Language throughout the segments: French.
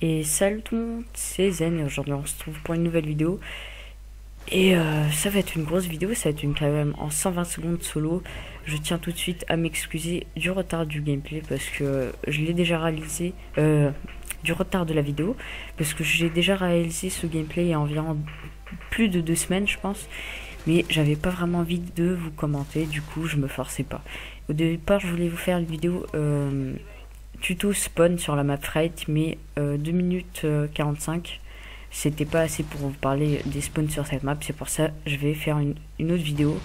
Et salut tout le monde, c'est Zen et aujourd'hui on se trouve pour une nouvelle vidéo. Et euh, ça va être une grosse vidéo, ça va être une KM en 120 secondes solo. Je tiens tout de suite à m'excuser du retard du gameplay parce que je l'ai déjà réalisé, euh, du retard de la vidéo, parce que j'ai déjà réalisé ce gameplay il y a environ plus de deux semaines je pense. Mais j'avais pas vraiment envie de vous commenter, du coup je me forçais pas. Au départ je voulais vous faire une vidéo... Euh, tuto spawn sur la map Fright, mais 2 euh, minutes 45, euh, c'était pas assez pour vous parler des spawns sur cette map. C'est pour ça je vais faire une, autre vidéo.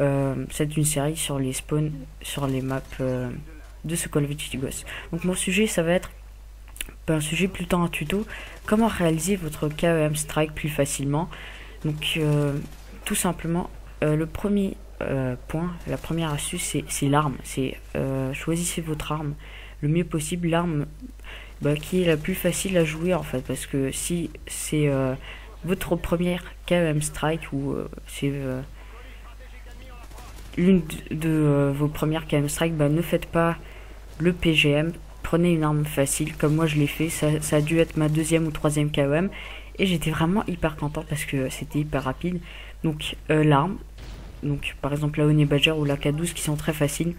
Euh, c'est une série sur les spawns sur les maps de ce Call of Duty Ghost. Donc mon sujet, ça va être un sujet plutôt un tuto. Comment réaliser votre KEM strike plus facilement? Donc tout simplement, le premier point, la première astuce, c'est l'arme. C'est choisissez votre arme le mieux possible l'arme bah, qui est la plus facile à jouer en fait parce que si c'est euh, votre première KM strike ou euh, c'est euh, l'une de, vos premières KM strike bah, ne faites pas le PGM prenez une arme facile comme moi je l'ai fait. Ça, ça, a dû être ma deuxième ou troisième KM et j'étais vraiment hyper content parce que c'était hyper rapide. Donc l'arme. Donc par exemple la Honey Badger ou la K12 qui sont très faciles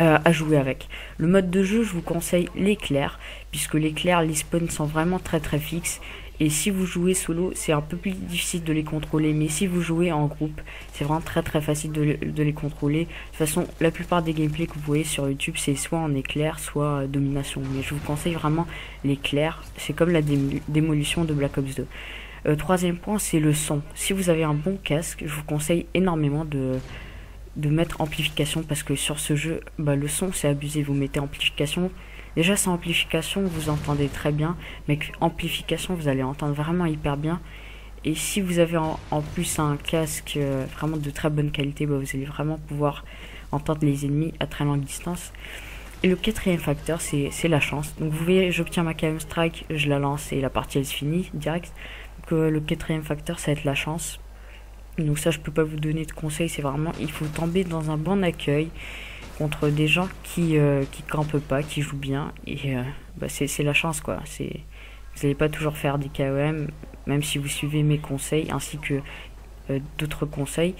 euh, à jouer avec. Le mode de jeu, je vous conseille l'éclair, puisque l'éclair, les spawns sont vraiment très très fixes. Et si vous jouez solo, c'est un peu plus difficile de les contrôler. Mais si vous jouez en groupe, c'est vraiment très très facile de, les contrôler. De toute façon, la plupart des gameplays que vous voyez sur YouTube, c'est soit en éclair, soit euh, domination. Mais je vous conseille vraiment l'éclair. C'est comme la démolition de Black Ops 2. Euh, troisième point, c'est le son. Si vous avez un bon casque, je vous conseille énormément de, de mettre amplification parce que sur ce jeu, bah, le son c'est abusé. Vous mettez amplification. Déjà sans amplification, vous entendez très bien, mais amplification, vous allez entendre vraiment hyper bien. Et si vous avez en, plus un casque euh, vraiment de très bonne qualité, bah, vous allez vraiment pouvoir entendre les ennemis à très longue distance. Et le quatrième facteur, c'est la chance. Donc vous voyez, j'obtiens ma KM Strike, je la lance et la partie elle se finit direct. Donc euh, le quatrième facteur, ça va être la chance. Donc ça, je peux pas vous donner de conseils. C'est vraiment, il faut tomber dans un bon accueil contre des gens qui euh, qui campent pas, qui jouent bien. Et euh, bah, c'est la chance, quoi. C'est vous n'allez pas toujours faire des KOM, même si vous suivez mes conseils ainsi que euh, d'autres conseils.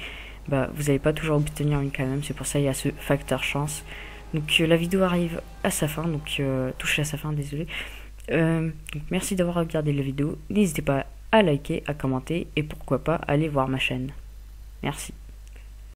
Bah, vous n'allez pas toujours obtenir une KOM. C'est pour ça il y a ce facteur chance. Donc la vidéo arrive à sa fin, donc touche à sa fin, désolé. donc merci d'avoir regardé la vidéo. N'hésitez pas à liker, à commenter et pourquoi pas aller voir ma chaîne. Merci.